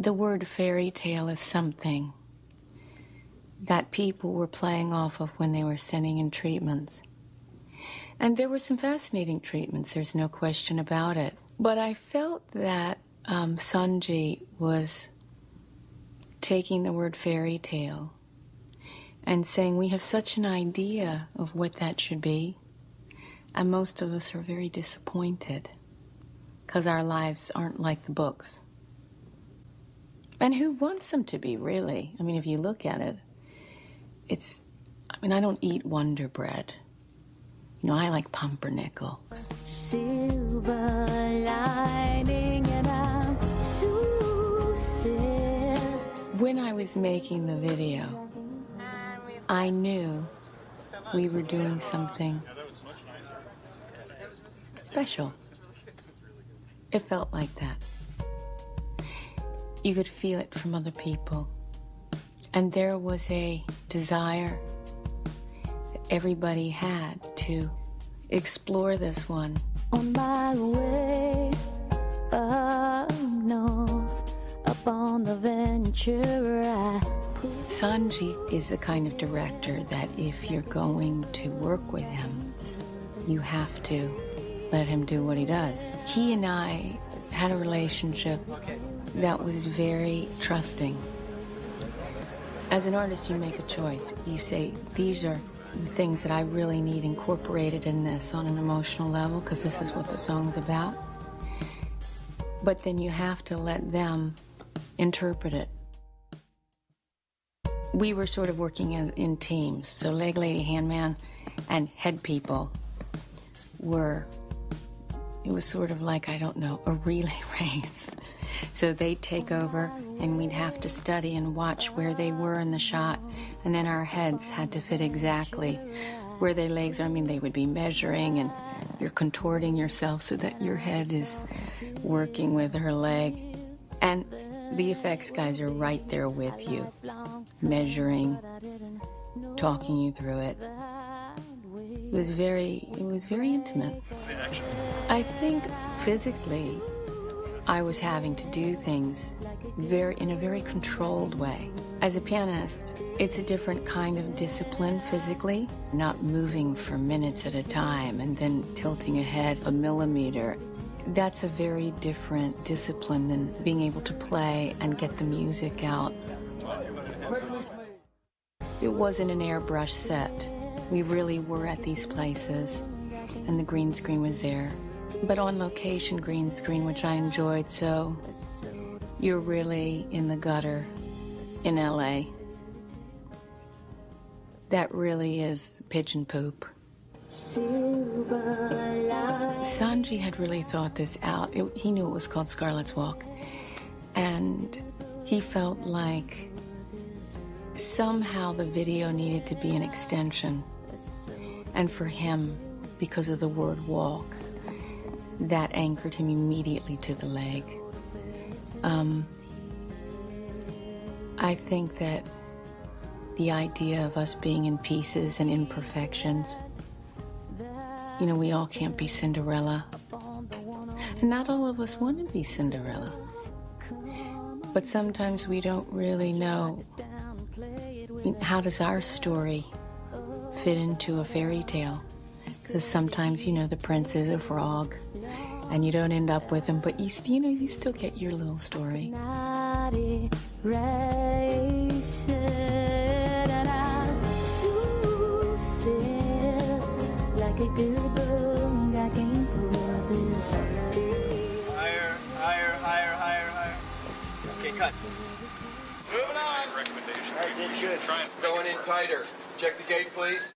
The word fairy tale is something that people were playing off of when they were sending in treatments. And there were some fascinating treatments, there's no question about it. But I felt that um, Sanji was taking the word fairy tale and saying we have such an idea of what that should be, and most of us are very disappointed because our lives aren't like the books. And who wants them to be, really? I mean, if you look at it, it's, I mean, I don't eat Wonder Bread. You know, I like pumpernickel. Silver lining and I'm When I was making the video, I knew we were doing something special. It felt like that. You could feel it from other people. And there was a desire that everybody had to explore this one. On my way up north, up on the Ventura. Sanji is the kind of director that if you're going to work with him, you have to let him do what he does. He and I had a relationship that was very trusting. As an artist, you make a choice. You say, these are the things that I really need incorporated in this on an emotional level because this is what the song's about. But then you have to let them interpret it. We were sort of working as, in teams. So Leg Lady, Handman, and Head People were, it was sort of like, I don't know, a relay race. So they'd take over, and we'd have to study and watch where they were in the shot, and then our heads had to fit exactly where their legs are. I mean, they would be measuring, and you're contorting yourself so that your head is working with her leg. And the effects guys are right there with you, measuring, talking you through it. It was very, it was very intimate. I think physically, I was having to do things very in a very controlled way. As a pianist, it's a different kind of discipline physically, not moving for minutes at a time and then tilting ahead a millimeter. That's a very different discipline than being able to play and get the music out. It wasn't an airbrush set. We really were at these places, and the green screen was there but on location green screen, which I enjoyed. So you're really in the gutter in LA. That really is pigeon poop. Sanji had really thought this out. It, he knew it was called Scarlet's Walk. And he felt like somehow the video needed to be an extension. And for him, because of the word walk, that anchored him immediately to the leg. Um, I think that the idea of us being in pieces and imperfections, you know, we all can't be Cinderella. And not all of us want to be Cinderella. But sometimes we don't really know how does our story fit into a fairy tale. Because sometimes, you know, the prince is a frog and you don't end up with him, but you, you know, you still get your little story. Higher, higher, higher, higher, higher. Okay, cut. Moving on. Recommendation. All right, did good. Going in tighter. Check the gate, please.